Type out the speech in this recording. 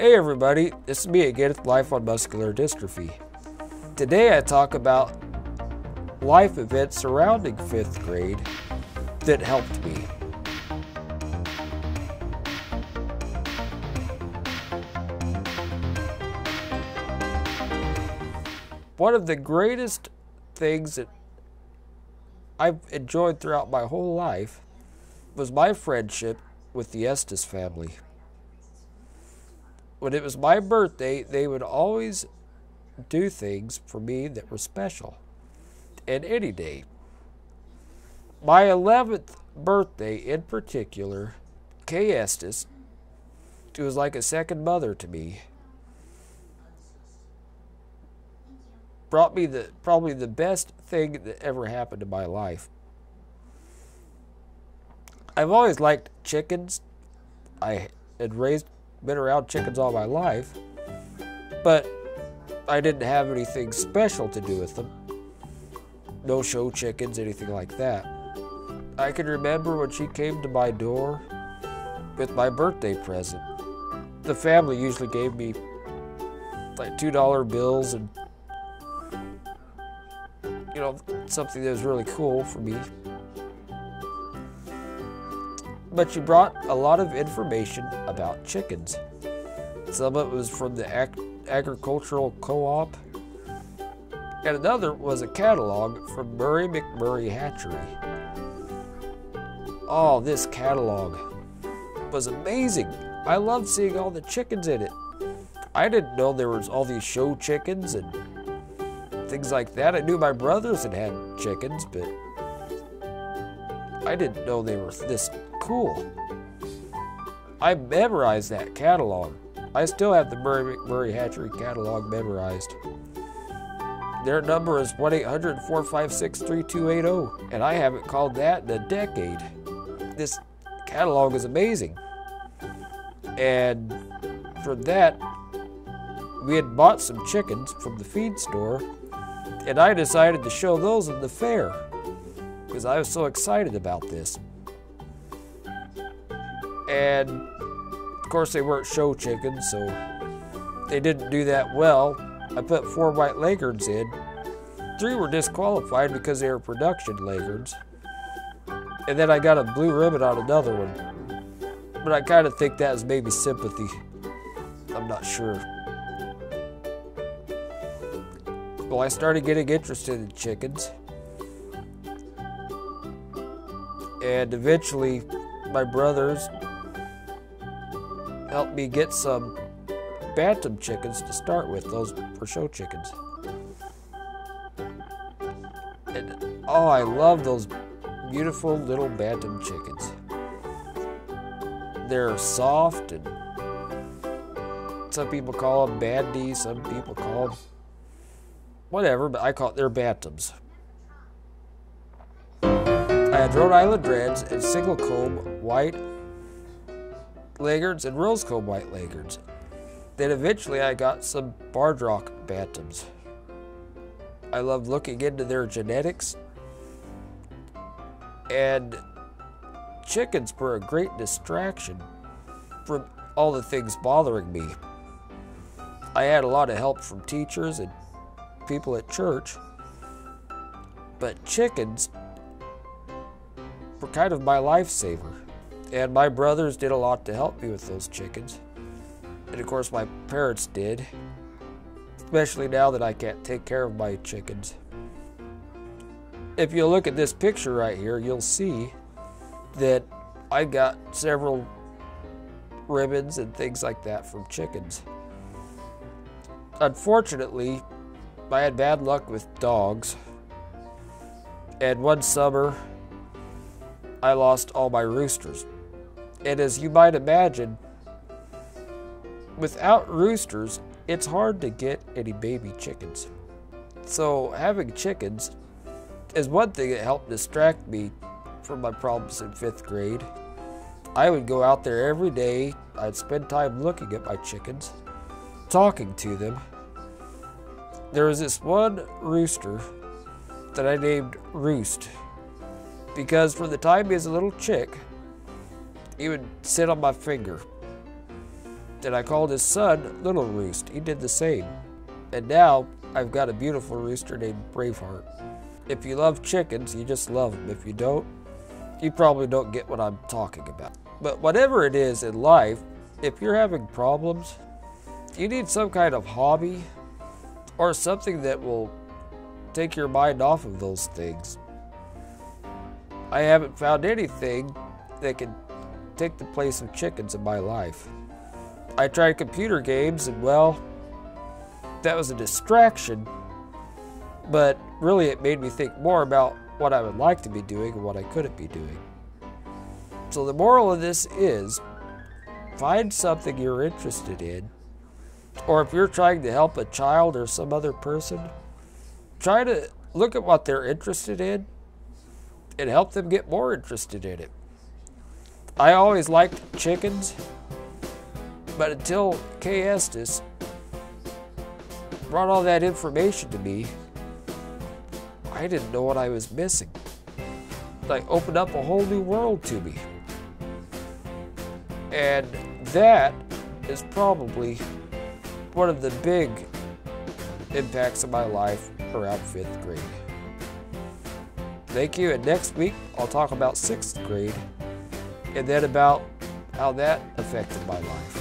Hey everybody, this is me again with Life on Muscular Dystrophy. Today I talk about life events surrounding fifth grade that helped me. One of the greatest things that I've enjoyed throughout my whole life was my friendship with the Estes family. When it was my birthday, they would always do things for me that were special. And any day. My 11th birthday in particular, Kay Estes, she was like a second mother to me. Brought me the probably the best thing that ever happened in my life. I've always liked chickens. I had raised, been around chickens all my life, but I didn't have anything special to do with them. No show chickens, anything like that. I can remember when she came to my door with my birthday present. The family usually gave me like $2 bills and, you know, something that was really cool for me but she brought a lot of information about chickens. Some of it was from the ag agricultural co-op, and another was a catalog from Murray McMurray Hatchery. Oh, this catalog was amazing. I loved seeing all the chickens in it. I didn't know there was all these show chickens and things like that. I knew my brothers had had chickens, but I didn't know they were this cool. I memorized that catalog. I still have the Murray McMurray Hatchery catalog memorized. Their number is 1 800 456 3280, and I haven't called that in a decade. This catalog is amazing. And for that, we had bought some chickens from the feed store, and I decided to show those in the fair because I was so excited about this. And of course, they weren't show chickens, so they didn't do that well. I put four white leghorns in. Three were disqualified because they were production leghorns. And then I got a blue ribbon on another one. But I kind of think that was maybe sympathy. I'm not sure. Well, I started getting interested in chickens. And eventually, my brothers helped me get some bantam chickens to start with. Those for show chickens. And oh, I love those beautiful little bantam chickens. They're soft and some people call them bandy, some people call them whatever, but I call it they're bantams. Had Rhode Island Reds and single comb white leghorns and rose comb white leghorns. Then eventually I got some barred rock bantams. I love looking into their genetics. And chickens were a great distraction from all the things bothering me. I had a lot of help from teachers and people at church, but chickens kind of my lifesaver. And my brothers did a lot to help me with those chickens. And of course, my parents did, especially now that I can't take care of my chickens. If you look at this picture right here, you'll see that I got several ribbons and things like that from chickens. Unfortunately, I had bad luck with dogs. And one summer, I lost all my roosters. And as you might imagine, without roosters, it's hard to get any baby chickens. So having chickens is one thing that helped distract me from my problems in fifth grade. I would go out there every day. I'd spend time looking at my chickens, talking to them. There was this one rooster that I named Roost because from the time he was a little chick, he would sit on my finger. And I called his son Little Roost. He did the same. And now I've got a beautiful rooster named Braveheart. If you love chickens, you just love them. If you don't, you probably don't get what I'm talking about. But whatever it is in life, if you're having problems, you need some kind of hobby or something that will take your mind off of those things. I haven't found anything that can take the place of chickens in my life. I tried computer games and well, that was a distraction, but really it made me think more about what I would like to be doing and what I couldn't be doing. So the moral of this is find something you're interested in, or if you're trying to help a child or some other person, try to look at what they're interested in and help them get more interested in it. I always liked chickens, but until Kay Estes brought all that information to me, I didn't know what I was missing. Like opened up a whole new world to me. And that is probably one of the big impacts of my life around fifth grade. Thank you, and next week I'll talk about sixth grade and then about how that affected my life.